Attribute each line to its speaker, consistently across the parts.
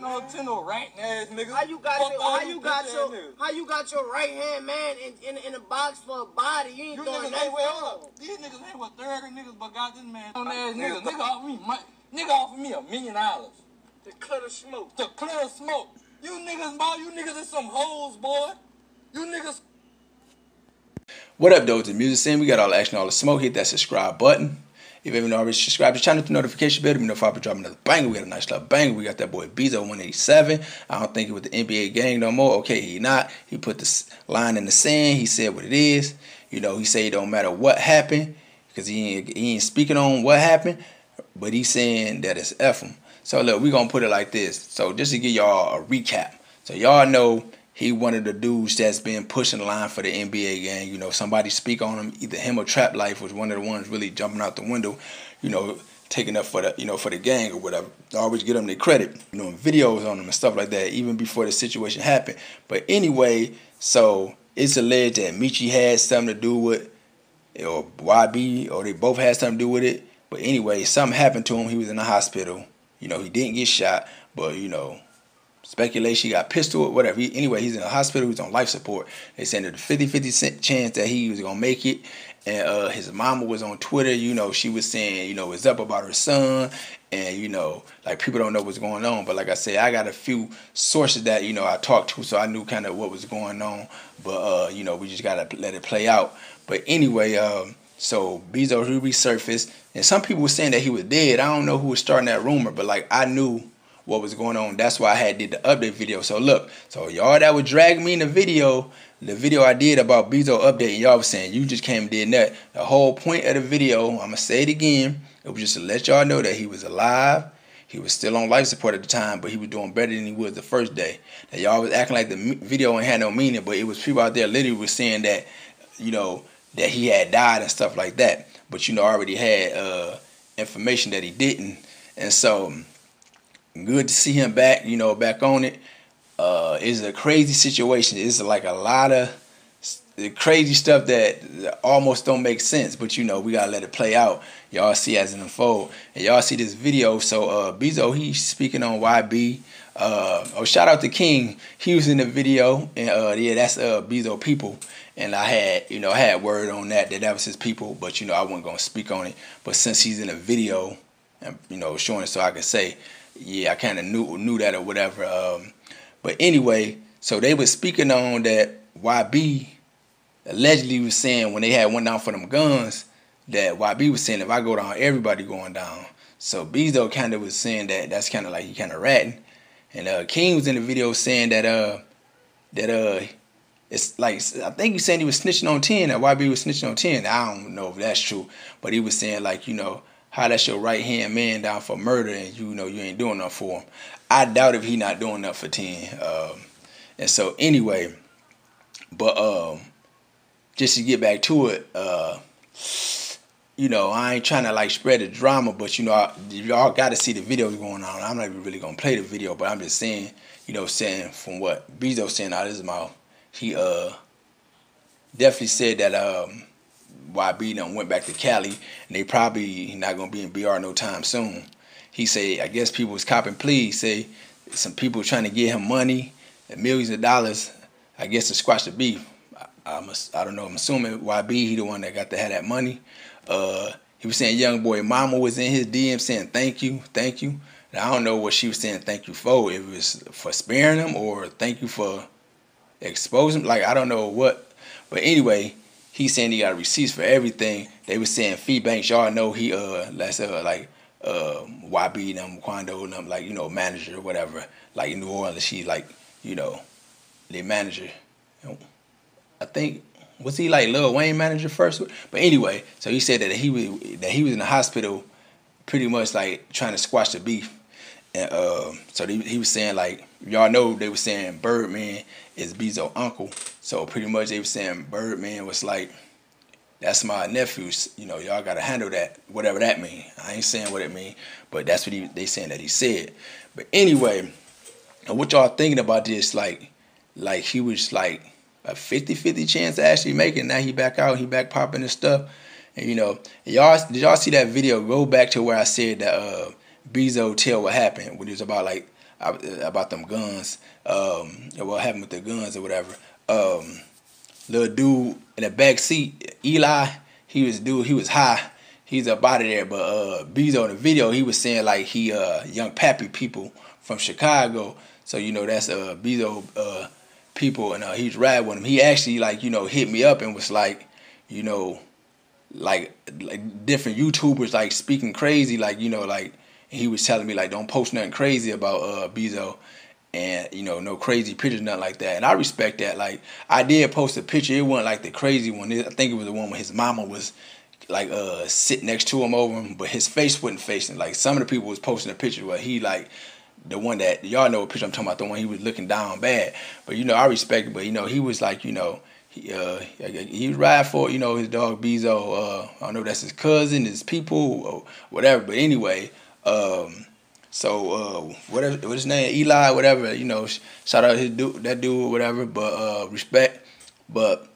Speaker 1: no to no rank ass nigga.
Speaker 2: How you got
Speaker 1: Fuck
Speaker 2: your, how
Speaker 1: you
Speaker 2: you got your
Speaker 1: ass
Speaker 2: how you got your right hand man in, in in a box for a body? You ain't
Speaker 1: You
Speaker 2: doing
Speaker 1: niggas
Speaker 2: that
Speaker 1: ain't well up. These niggas ain't what third niggas, but got this man on ass niggas. Nigga offer me money. Nigga offer me a million dollars
Speaker 2: to clear the smoke.
Speaker 1: to clear the smoke. You niggas, boy, you niggas is some hoes, boy. You niggas
Speaker 3: What up, though? It's the music scene. We got all the action, all the smoke. Hit that subscribe button. If you haven't already subscribed to the channel, the notification bell. Me know if I drop another banger. We got a nice little banger. We got that boy Bezo 187. I don't think he with the NBA gang no more. Okay, he not. He put this line in the sand. He said what it is. You know, he say it don't matter what happened because he ain't, he ain't speaking on what happened, but he's saying that it's F him. So look, we gonna put it like this. So just to give y'all a recap. So y'all know he one of the dudes that's been pushing the line for the NBA gang. You know, somebody speak on him, either him or Trap Life was one of the ones really jumping out the window, you know, taking up for the you know for the gang or whatever. I always give them their credit, you know, videos on them and stuff like that, even before the situation happened. But anyway, so it's alleged that Meechy had something to do with or YB or they both had something to do with it. But anyway, something happened to him. He was in the hospital. You know, he didn't get shot, but you know, speculation he got pistol whatever. He, anyway, he's in the hospital. He's on life support. They said there's a 50 50 cent chance that he was going to make it. And uh, his mama was on Twitter. You know, she was saying, you know, it's up about her son. And, you know, like people don't know what's going on. But like I said, I got a few sources that, you know, I talked to. So I knew kind of what was going on. But, uh, you know, we just got to let it play out. But anyway, um, so Bezo he resurfaced. And some people were saying that he was dead. I don't know who was starting that rumor. But, like, I knew what was going on. That's why I had did the update video. So look, so y'all that would drag me in the video, the video I did about Bezo update, y'all was saying you just came and did that. The whole point of the video, I'm gonna say it again, it was just to let y'all know that he was alive. He was still on life support at the time, but he was doing better than he was the first day. That y'all was acting like the video ain't had no meaning, but it was people out there literally was saying that, you know, that he had died and stuff like that. But you know, already had uh, information that he didn't, and so good to see him back, you know, back on it. Uh, it's a crazy situation. It's like a lot of crazy stuff that almost don't make sense, but you know, we gotta let it play out. Y'all see as it unfold. And y'all see this video. So uh Bezo, he's speaking on YB. Uh, oh, shout out to King. He was in the video, and uh, yeah, that's uh Bezo people. And I had, you know, I had word on that that that was his people, but you know, I wasn't gonna speak on it. But since he's in a video, and you know, showing it, so I could say, yeah, I kind of knew knew that or whatever. Um, but anyway, so they were speaking on that YB allegedly was saying when they had went down for them guns that YB was saying if I go down, everybody going down. So Bezo kind of was saying that that's kind of like he kind of ratting, and uh, King was in the video saying that uh that uh it's like I think he saying he was snitching on ten that YB was snitching on ten. I don't know if that's true, but he was saying like you know how that's your right hand man down for murder and you know you ain't doing nothing for him. I doubt if he not doing nothing for ten. Um, and so anyway, but um, just to get back to it, uh, you know I ain't trying to like spread the drama, but you know I, y'all got to see the videos going on. I'm not even really gonna play the video, but I'm just saying, you know, saying from what Bezo saying out of his mouth, he uh definitely said that um YB done went back to Cali and they probably not gonna be in BR no time soon. He say, I guess people was copping pleas. Say some people trying to get him money, millions of dollars. I guess to squash the beef. I, a, I don't know. I'm assuming YB he the one that got to have that money. Uh, he was saying young boy mama was in his DM saying thank you, thank you. And I don't know what she was saying thank you for. If it was for sparing him or thank you for exposing. Like I don't know what. But anyway, he's saying he got receipts for everything. They was saying Fee Banks. Y'all know he uh let's uh like uh YB them Quando them like you know manager or whatever. Like in New Orleans, she like you know their manager. I think was he like Lil Wayne manager first? But anyway, so he said that he was that he was in the hospital, pretty much like trying to squash the beef. And uh, so he, he was saying like y'all know they were saying Birdman is Bezo uncle. So pretty much they were saying Birdman was like that's my nephews. You know y'all gotta handle that whatever that mean. I ain't saying what it mean, but that's what he, they saying that he said. But anyway, and what y'all thinking about this? Like like he was like a 50-50 chance actually make it. Now he back out, he back popping and stuff. And you know, y'all did y'all see that video? Go back to where I said that uh Bezo tell what happened when it was about like about them guns. Um, what happened with the guns or whatever. Um, little dude in the back seat, Eli, he was dude, he was high. He's up out of there, but uh, Bezo in the video, he was saying like he uh young Pappy people from Chicago. So you know that's uh Bezo uh people, and uh, he's riding with him. He actually like you know hit me up and was like, you know, like like different YouTubers like speaking crazy, like you know like he was telling me like don't post nothing crazy about uh Bezo and you know no crazy pictures nothing like that. And i respect that. Like i did post a picture. It wasn't like the crazy one. I think it was the one where his mama was like uh sitting next to him over him but his face wasn't facing. Like some of the people was posting a picture where he like the one that y'all know what picture i'm talking about the one he was looking down bad. But you know i respect it. But you know he was like you know he uh he was ride for you know his dog Bezo uh I don't know if that's his cousin his people or whatever. But anyway um so uh, whatever, what's his name, Eli, whatever. You know, shout out his dude, that dude, whatever. But uh, respect. But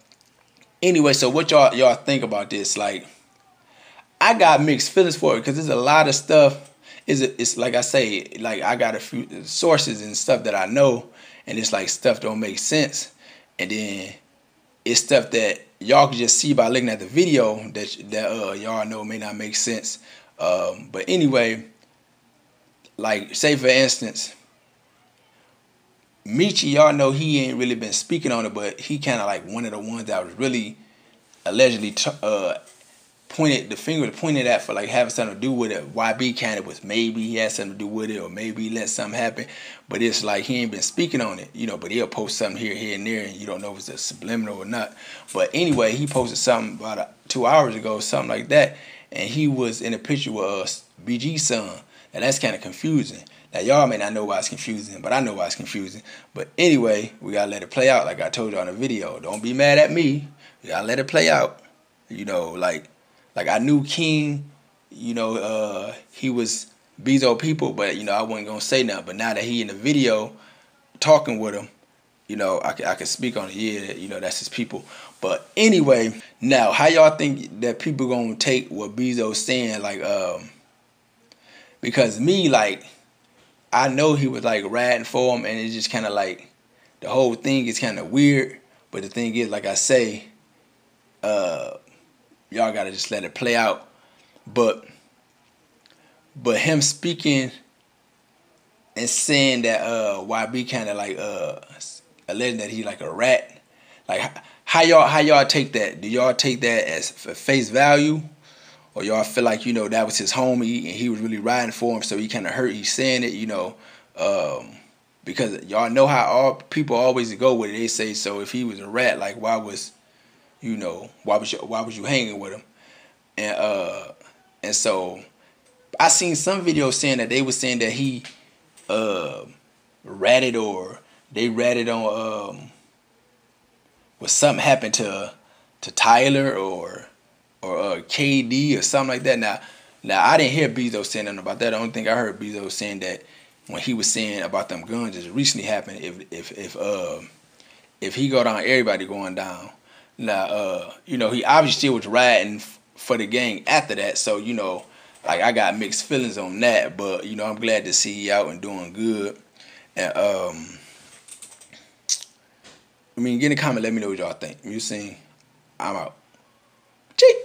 Speaker 3: anyway, so what y'all y'all think about this? Like, I got mixed feelings for it because there's a lot of stuff. Is it? It's like I say, like I got a few sources and stuff that I know, and it's like stuff don't make sense, and then it's stuff that y'all can just see by looking at the video that that uh, y'all know may not make sense. Um, but anyway like say for instance, Meechy, y'all know he ain't really been speaking on it, but he kind of like one of the ones that was really allegedly t- uh, pointed the finger pointed at for like having something to do with it. YB kind of was maybe he had something to do with it, or maybe he let something happen. But it's like he ain't been speaking on it, you know. But he'll post something here, here, and there, and you don't know if it's a subliminal or not. But anyway, he posted something about two hours ago, something like that, and he was in a picture with uh, BG son and that's kind of confusing. Now y'all may not know why it's confusing, but I know why it's confusing. But anyway, we gotta let it play out. Like I told you on the video, don't be mad at me. We gotta let it play out. You know, like like I knew King. You know, uh, he was Bezo people, but you know I wasn't gonna say nothing. But now that he in the video talking with him, you know I I can speak on it. Yeah, you know that's his people. But anyway, now how y'all think that people gonna take what Bezo's saying? Like um because me like I know he was like riding for him, and it's just kind of like the whole thing is kind of weird. But the thing is, like I say, uh, y'all gotta just let it play out. But but him speaking and saying that uh YB kind of like uh alleging that he like a rat. Like how y'all how y'all take that? Do y'all take that as face value? Or y'all feel like you know that was his homie and he was really riding for him, so he kind of hurt. He's saying it, you know, um, because y'all know how all people always go with it. They say so. If he was a rat, like why was, you know, why was you, why was you hanging with him? And uh, and so I seen some videos saying that they were saying that he uh ratted or they ratted on um was something happened to to Tyler or or KD or something like that. Now, now I didn't hear Bezo saying nothing about that. The only thing I heard Bezo saying that when he was saying about them guns just recently happened. If if if uh if he go down, everybody going down. Now, uh, you know, he obviously was riding for the gang after that. So you know, like I got mixed feelings on that. But you know, I'm glad to see you out and doing good. And um, I mean, get in the comment. Let me know what y'all think. You seen? I'm out. Cheap.